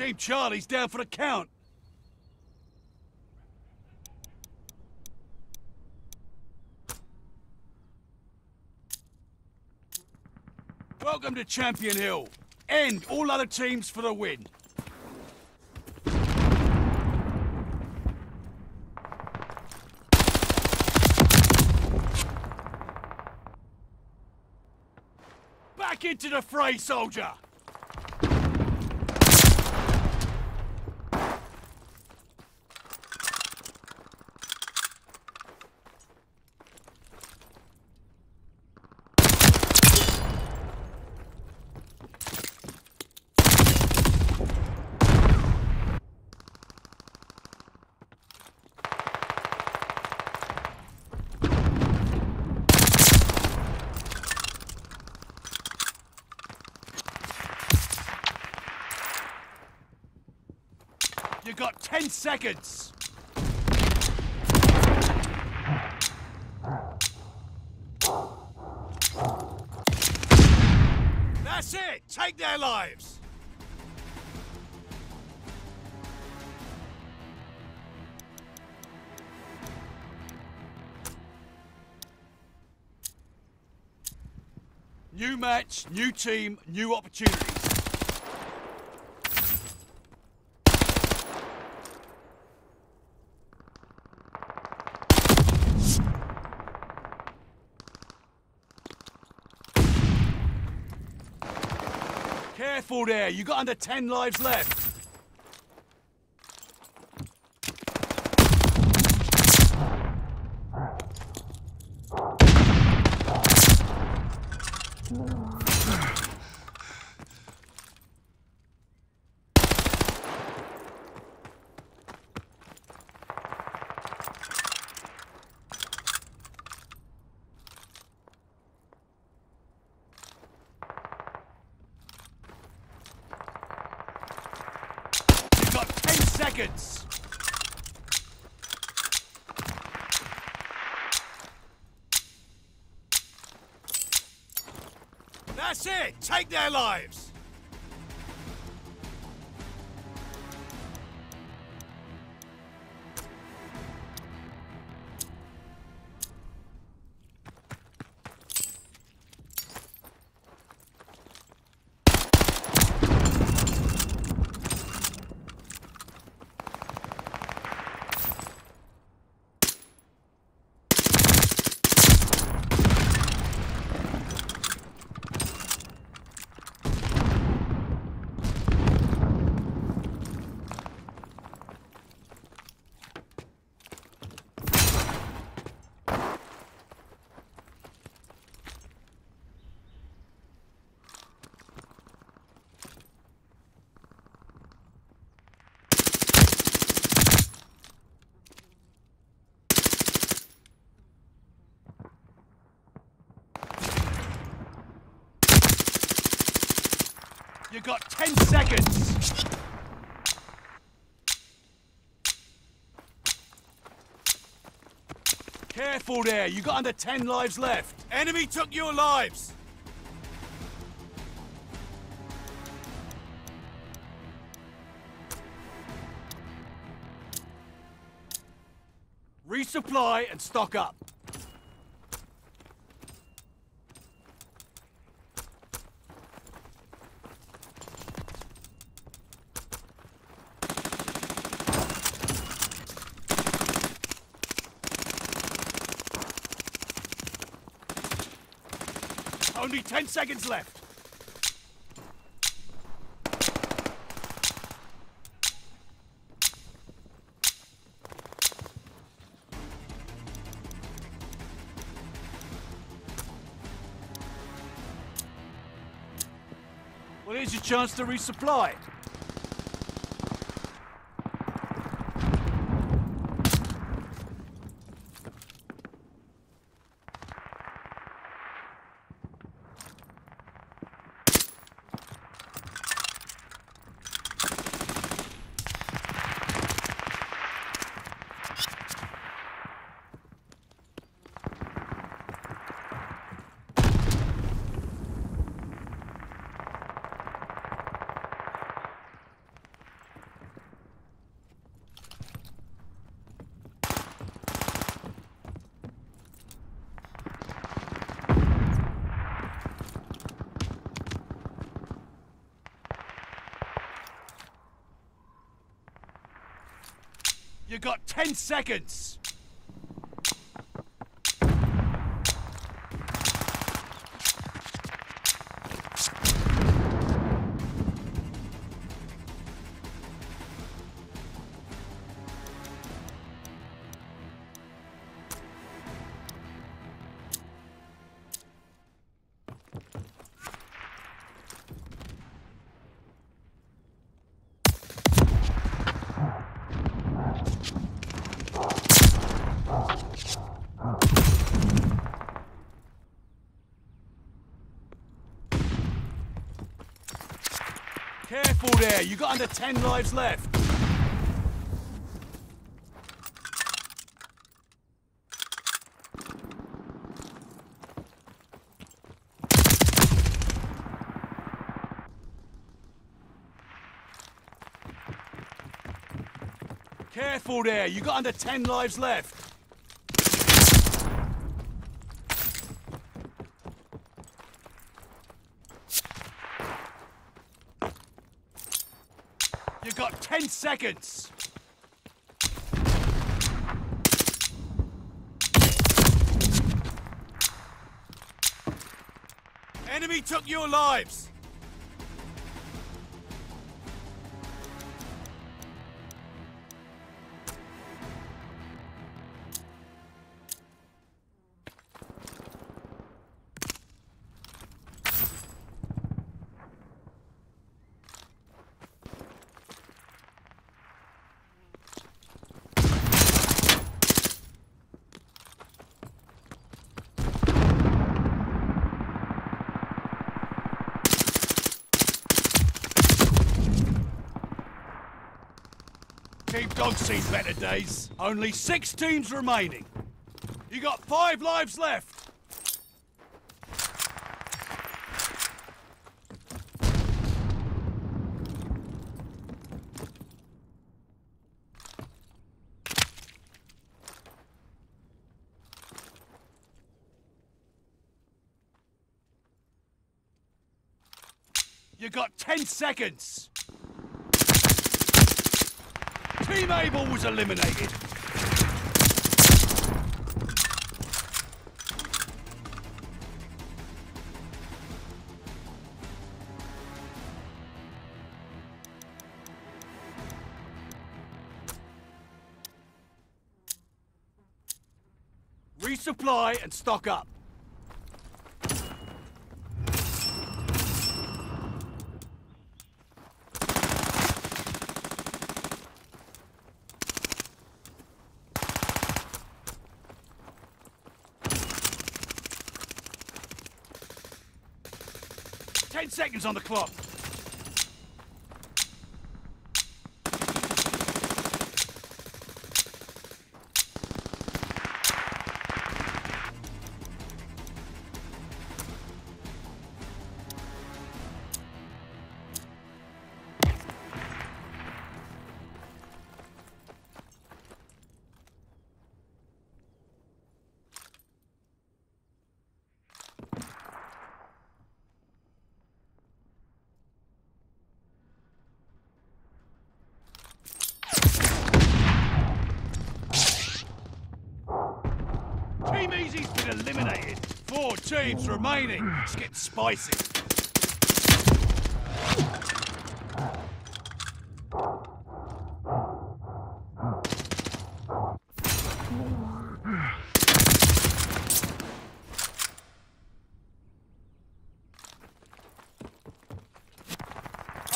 Team Charlie's down for the count. Welcome to Champion Hill. End all other teams for the win. Back into the fray, soldier! Got 10 seconds! That's it! Take their lives! New match, new team, new opportunities. Careful there, you got under 10 lives left. You got 10 seconds. That's it! Take their lives! You got 10 seconds! Careful there, you got under 10 lives left. Enemy took your lives! Resupply and stock up. Only 10 seconds left. Well, here's your chance to resupply. You got 10 seconds. Careful there, you got under 10 lives left. Careful there, you got under 10 lives left. Got 10 seconds. Enemy took your lives. Team Dog seen better days. Only six teams remaining. You got five lives left. You got 10 seconds. Team Able was eliminated. Resupply and stock up. Ten seconds on the clock. Teams remaining. It's getting spicy.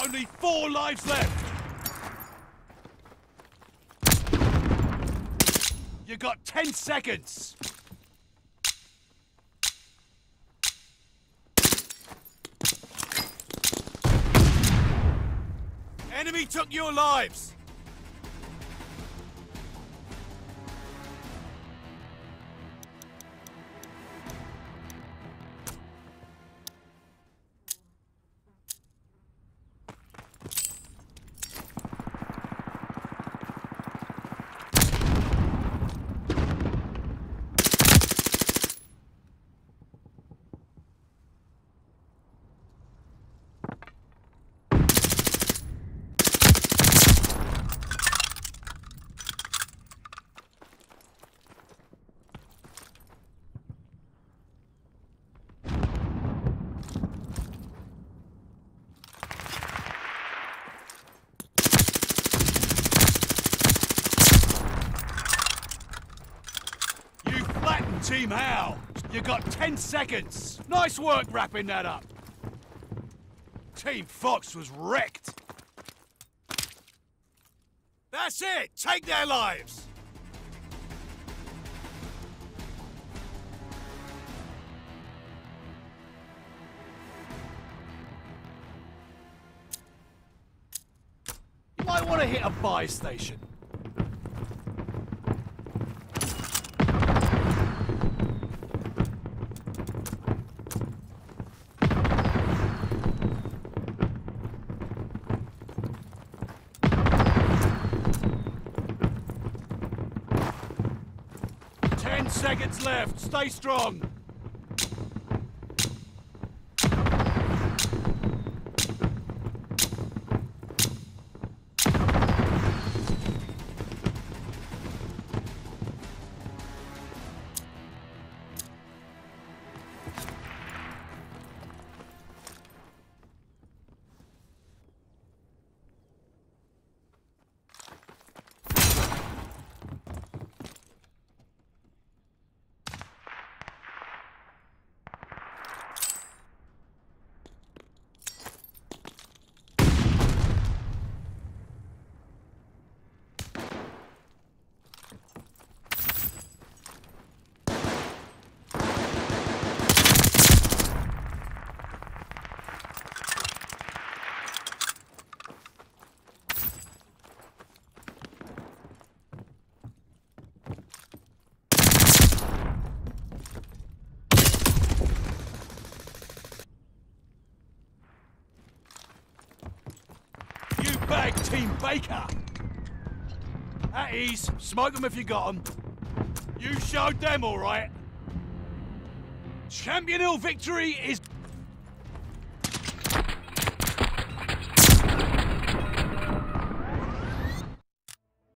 Only four lives left. You got 10 seconds. Enemy took your lives. Team How. You got 10 seconds. Nice work wrapping that up. Team Fox was wrecked. That's it! Take their lives! You might want to hit a buy station. Ten seconds left. Stay strong. Bag Team Baker. At ease. Smoke them if you got them. You showed them all right. Champion Hill victory is...